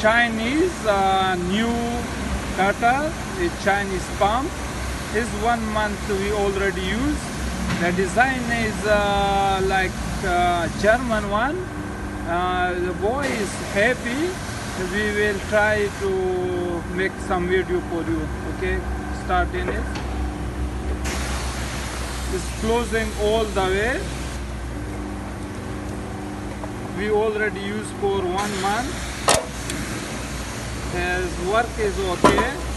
Chinese uh, new cutter, a Chinese pump. Is one month we already use. The design is uh, like uh, German one. Uh, the boy is happy. We will try to make some video for you. Okay, starting it. It's closing all the way. We already use for one month. His work is okay.